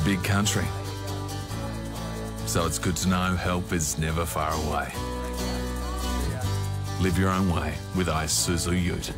a big country. So it's good to know help is never far away. Live your own way with Isuzu Ute.